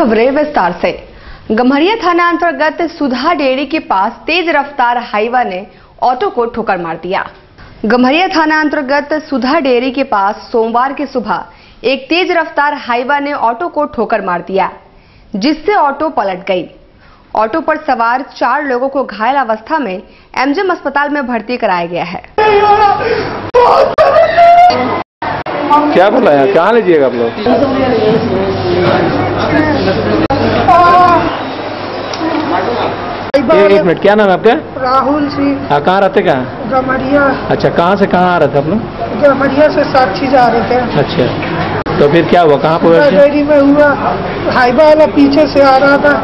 खबरें विस्तार से। गम्हरिया थाना अंतर्गत सुधा डेयरी के पास तेज रफ्तार हाईवा ने ऑटो को ठोकर मार दिया। गम्हरिया थाना अंतर्गत सुधा डेयरी के पास सोमवार की सुबह एक तेज रफ्तार हाईवा ने ऑटो को ठोकर मार दिया, जिससे ऑटो पलट गई। ऑटो पर सवार चार लोगों को घायल अवस्था में एमजेम अस्पताल में भर्ती कराया गया है। क्या बोला है कहाँ लीजिएगा आप लोग? एक मिनट क्या नाम है आपका? राहुल सिंह हाँ कहाँ रहते कहाँ? गमरिया अच्छा कहाँ से कहाँ आ रहे थे आप लोग? गमरिया से साक्षी जा रहे थे। अच्छा तो फिर क्या हुआ? कहाँ पर में हुआ। हाईवा वाला पीछे से आ रहा था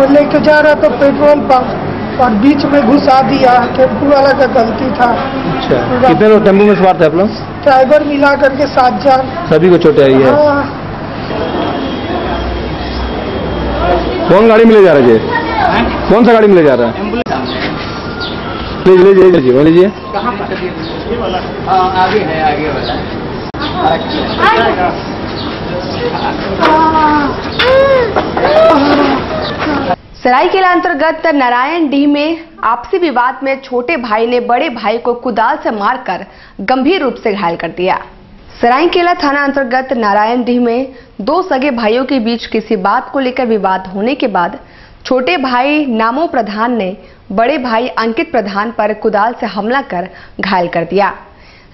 और लेके जा रहा था पेट्रोल पंप और बीच में घुसा दिया। टेंपू वाला का गलती था। अच्छा कितने लोग टेंपू में सवार थे आप लोग? ड्राइवर मिला करके सात जान। सभी को चोटें आई है। कौन गाड़ी में ले जा रहे थे कौन सा गाड़ी में ले जा रहा है? लीजिए लीजिए लीजिए वो लीजिए सरायकेला अंतर्गत नारायण डी में आपसी विवाद में छोटे भाई ने बड़े भाई को कुदाल से मारकर गंभीर रूप से घायल कर दिया। सरायकेला थाना अंतर्गत नारायण डी में दो सगे भाइयों के बीच किसी बात को लेकर विवाद होने के बाद छोटे भाई नामो प्रधान ने बड़े भाई अंकित प्रधान पर कुदाल से हमला कर घायल कर दिया।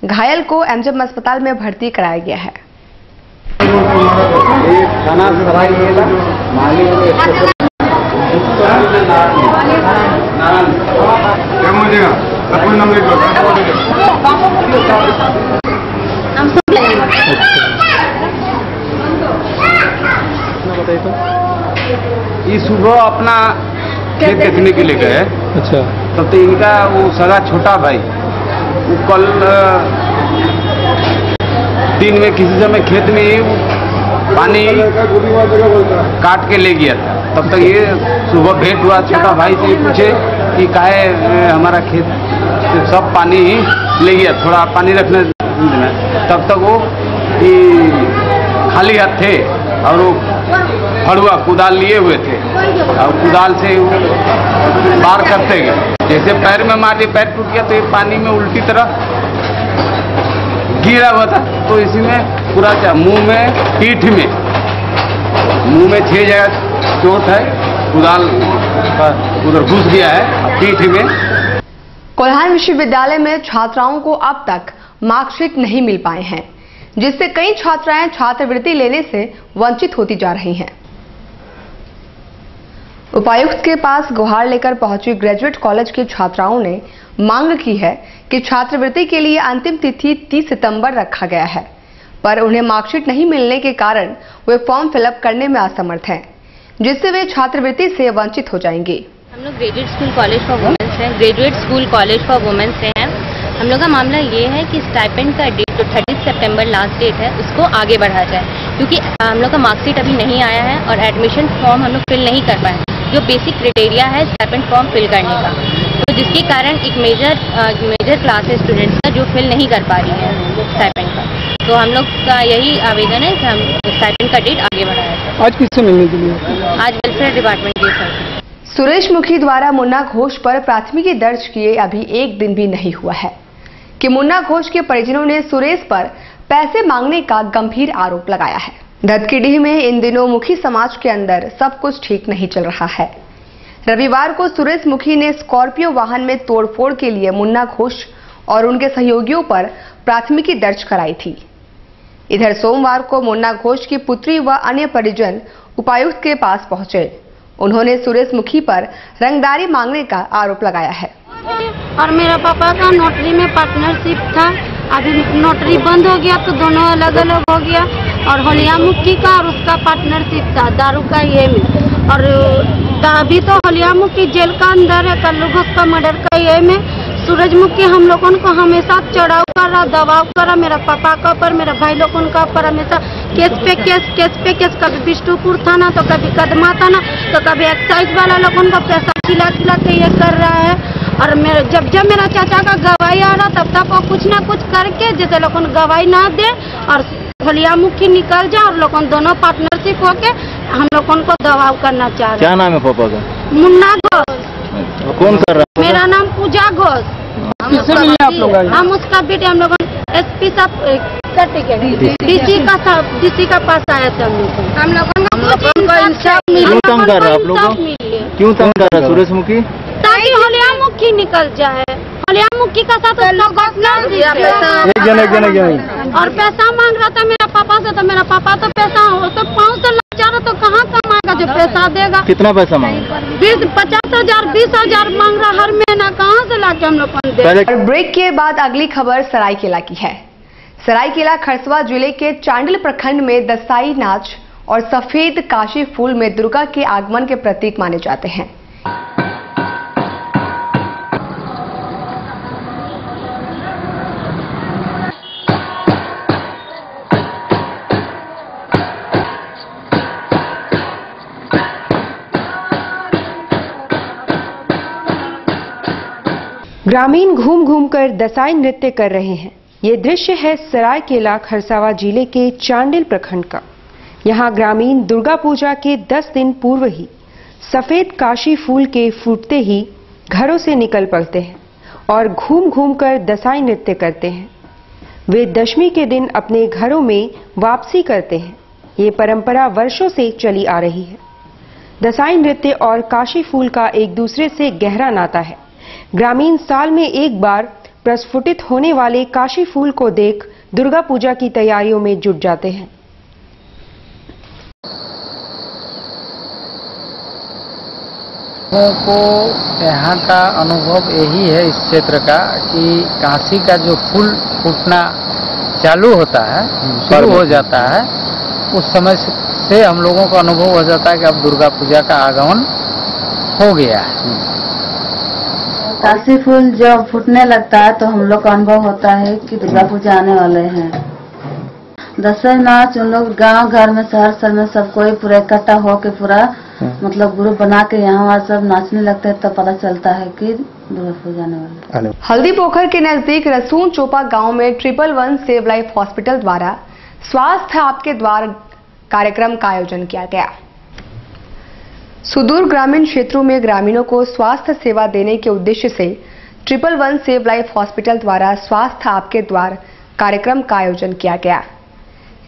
घायल को एमजेम अस्पताल में भर्ती कराया गया है। बताइए तो ये सुबह अपना खेत देखने के लिए गए अच्छा। तब तो इनका वो सगा छोटा भाई वो कल दिन में किसी समय खेत में ही पानी काट के ले गया था। तब तक ये सुबह भेंट हुआ छोटा भाई से पूछे कि काहे हमारा खेत। सब पानी ले गया थोड़ा पानी रखने। देना तब तक वो खाली हाथ थे और वो फड़ुआ कुदाल लिए हुए थे। और कुदाल से बार करते गए। जैसे पैर में मार दिए पैर टूट गया तो ये पानी में उल्टी तरह गिरा हुआ था। तो इसी में पूरा क्या, मुँह में, पीठ में। मुँह में छह जगह चोट है, कुदाल उधर घुस गया है, पीठ में। कोल्हान विश्वविद्यालय में छात्राओं को अब तक मार्कशीट नहीं मिल पाए हैं, जिससे कई छात्राएँ छात्रवृत्ति लेने से वंचित होती जा रही हैं। उपायुक्त के पास गुहार लेकर पहुँची ग्रेजुएट कॉलेज की छात्राओं ने मांग की है कि छात्रवृत्ति के लिए अंतिम तिथि 30 सितंबर रखा गया है, पर उन्हें मार्कशीट नहीं मिलने के कारण वे फॉर्म फिलअप करने में असमर्थ हैं, जिससे वे छात्रवृत्ति से वंचित हो जाएँगे। हम लोग graduate school college for womens हैं। Graduate school college for womens से हैं। हम लोग का मामला ये है कि स्टाइपेंड का डेट जो थर्टी सितंबर लास्ट डेट है उसको आगे बढ़ा जाए। क्योंकि हम लोग का मार्कशीट अभी नहीं आया है और एडमिशन फॉर्म हम लोग फिल नहीं कर पाए जो बेसिक क्राइटेरिया है स्टाइपेंड फॉर्म फिल करने का। तो जिसके कारण एक मेजर मेजर क्लास है स्टूडेंट्स का जो फिल नहीं कर पा रही है स्टाइपेंड का। तो हम लोग का यही आवेदन है कि हम स्टाइपेंड का डेट आगे बढ़ाया जाए। आज किससे मिलने के लिए? आज वेलफेयर डिपार्टमेंट के सर सुरेश मुखी द्वारा मुन्ना घोष पर प्राथमिकी दर्ज किए अभी एक दिन भी नहीं हुआ है। कि मुन्ना घोष के परिजनों ने सुरेश पर पैसे मांगने का गंभीर आरोप लगाया है। धतकीडीह में इन दिनों मुखी समाज के अंदर सब कुछ ठीक नहीं चल रहा है। रविवार को सुरेश मुखी ने स्कॉर्पियो वाहन में तोड़फोड़ के लिए मुन्ना घोष और उनके सहयोगियों पर प्राथमिकी दर्ज कराई थी। इधर सोमवार को मुन्ना घोष की पुत्री व अन्य परिजन उपायुक्त के पास पहुँचे। उन्होंने सुरेश मुखी पर रंगदारी मांगने का आरोप लगाया है। और मेरा पापा का नोटरी में पार्टनरशिप था। अभी नोटरी बंद हो गया तो दोनों अलग अलग हो गया। और होलिया मुखी का और उसका पार्टनरशिप था, दारू का ये में और अभी तो होलिया मुखी जेल का अंदर है कल्लू घोष का मर्डर का ये में सूरजमुखी हम लोगों को हमेशा चढ़ाव कर रहा, दबाव कर रहा, मेरा पापा का ऊपर, मेरा भाई लोगों का ऊपर हमेशा केस पे केस केस पे केस। कभी बिष्टुपुर थाना तो कभी कदमा थाना तो कभी एक्साइज वाला लोगों का पैसा खिला खिला के ये कर रहा है। और मेरे जब जब मेरा चाचा का गवाही आ रहा तब तक वो कुछ ना कुछ करके जैसे लोगों गवाही ना दे और फलिया मुखी निकल जाए और लोगों दोनों पार्टनरशिप होके हम लोग को दबाव करना चाह रहे क्या नाम है पापा का? मुन्ना घोष। कौन कर रहा है? मेरा नाम पूजा घोष। हम उसका बेटे हम लोग एस पी साहब डीसी का साहब डीसी का पास आया था हम लोग हम लोगों को इंसाफ मिले। क्यों तंग कर रहा है आप लोगों? इंसाफ को? मिले। क्यों तंग कर रहा है सुरेश मुखी ताकि होलिया मुखी निकल जाए। होलिया मुखी का साथ उसका पार्टनर भी है। एक जन एक जन एक जन। और पैसा मांग रहा था मेरा पापा से तो मेरा पापा तो पैसा हो तो पाँच सौ लाख तो कहाँ कमाएगा जो पैसा देगा? कितना पैसा मांगा? बीस पचास हज़ार बीस हज़ार मांग रहा हर महीना कहाँ से लाके हम लोग को दे पहले और ब्रेक के बाद अगली खबर सरायकेला की है। सरायकेला खरसवा ज़िले के चांडिल प्रखंड में दसाई नाच और सफ़ेद काशी फूल में दुर्गा के आगमन के प्रतीक माने जाते हैं। ग्रामीण घूम घूम कर दसाई नृत्य कर रहे हैं। ये दृश्य है सरायकेला खरसावा ज़िले के चांडिल प्रखंड का। यहाँ ग्रामीण दुर्गा पूजा के 10 दिन पूर्व ही सफ़ेद काशी फूल के फूटते ही घरों से निकल पड़ते हैं और घूम घूम कर दसाई नृत्य करते हैं। वे दशमी के दिन अपने घरों में वापसी करते हैं। ये परंपरा वर्षों से चली आ रही है। दसाई नृत्य और काशी फूल का एक दूसरे से गहरा नाता है। ग्रामीण साल में एक बार प्रस्फुटित होने वाले काशी फूल को देख दुर्गा पूजा की तैयारियों में जुट जाते हैं। को यहाँ का अनुभव यही है इस क्षेत्र का कि काशी का जो फूल फूटना चालू होता है, शुरू हो जाता है, उस समय से हम लोगों का अनुभव हो जाता है कि अब दुर्गा पूजा का आगमन हो गया है। काशी फूल जब फूटने लगता है तो हम लोग का अनुभव होता है कि दुर्गा पूजा आने वाले हैं। दसवें नाच उन लोग गाँव घर में शहर शहर में सब कोई पूरा इकट्ठा होके पूरा मतलब ग्रुप बना के यहाँ वहाँ सब नाचने लगते हैं तब पता चलता है कि दुर्गा पूजा आने वाली हल्दी पोखर के नज़दीक रसून चोपा गाँव में triple one save life hospital द्वारा स्वास्थ्य आपके द्वार कार्यक्रम का आयोजन किया गया। सुदूर ग्रामीण क्षेत्रों में ग्रामीणों को स्वास्थ्य सेवा देने के उद्देश्य से triple one save life hospital द्वारा स्वास्थ्य आपके द्वार कार्यक्रम का आयोजन किया गया।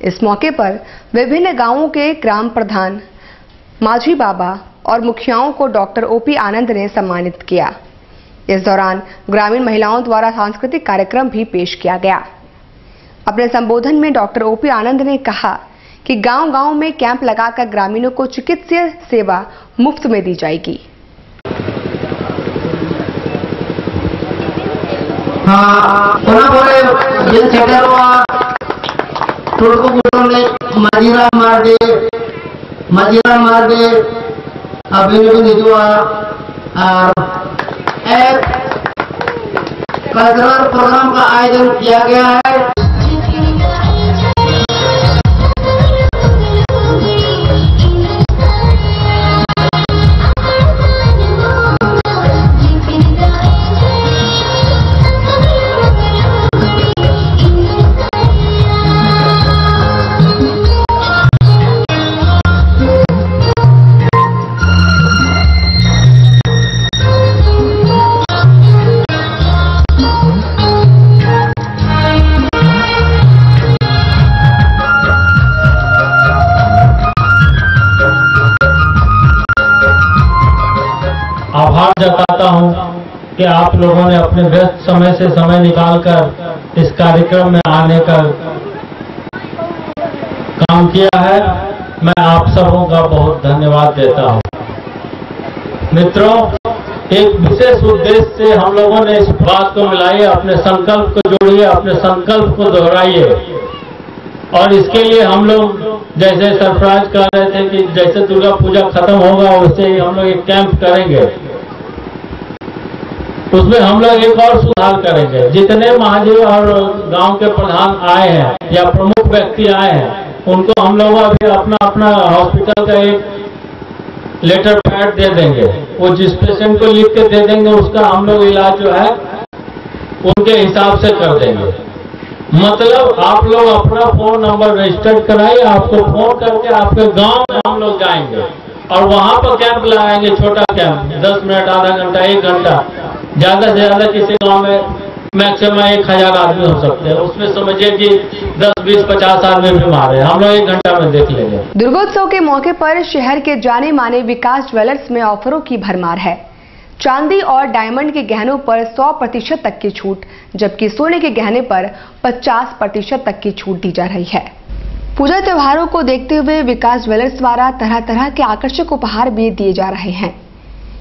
इस मौके पर विभिन्न गाँवों के ग्राम प्रधान, माझी बाबा और मुखियाओं को डॉक्टर ओपी आनंद ने सम्मानित किया। इस दौरान ग्रामीण महिलाओं द्वारा सांस्कृतिक कार्यक्रम भी पेश किया गया। अपने संबोधन में डॉक्टर ओपी आनंद ने कहा कि गांव-गांव में कैंप लगाकर ग्रामीणों को चिकित्सीय सेवा मुफ़्त में दी जाएगी। हाँ, मजीरा मजीरा तो प्रोग्राम का आयोजन किया गया है। आभार जताता हूँ कि आप लोगों ने अपने व्यस्त समय से समय निकालकर इस कार्यक्रम में आने का काम किया है। मैं आप सबों का बहुत धन्यवाद देता हूँ। मित्रों, एक विशेष उद्देश्य से हम लोगों ने इस बात को मिलाइए, अपने संकल्प को जोड़िए, अपने संकल्प को दोहराइए। और इसके लिए हम लोग जैसे सरप्राइज़ कह रहे थे कि जैसे दुर्गा पूजा खत्म होगा, वैसे ही हम लोग एक कैंप करेंगे। उसमें हम लोग एक और सुधार करेंगे। जितने महाजीव और गाँव के प्रधान आए हैं, या प्रमुख व्यक्ति आए हैं, उनको हम लोग अभी अपना अपना हॉस्पिटल का एक लेटर पैड दे देंगे। वो जिस पेशेंट को लिख के दे देंगे, उसका हम लोग इलाज जो है, उनके हिसाब से कर देंगे। मतलब आप लोग अपना फ़ोन नंबर रजिस्टर्ड कराइए, आपको फ़ोन करके आपके गाँव में हम लोग जाएँगे। और वहाँ पर कैंप लगाएँगे छोटा कैंप दस मिनट, आधा घंटा, एक घंटा। ज़्यादा से ज़्यादा किसी गाँव में मैक्सिमम एक हज़ार आदमी हो सकते हैं। उसमें समझिए कि दस, बीस, पचास आदमी बीमार है। हम लोग एक घंटा में देख लेंगे। दुर्गोत्सव के मौके पर शहर के जाने माने विकास ज्वेलर्स में ऑफरों की भरमार है। चांदी और डायमंड के गहनों पर 100 प्रतिशत तक की छूट, जबकि सोने के गहने पर 50 प्रतिशत तक की छूट दी जा रही है। पूजा त्योहारों को देखते हुए विकास ज्वेलर्स द्वारा तरह तरह के आकर्षक उपहार भी दिए जा रहे हैं।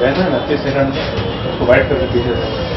गए ना तीस सेकंड उसको वाइट करके पीछे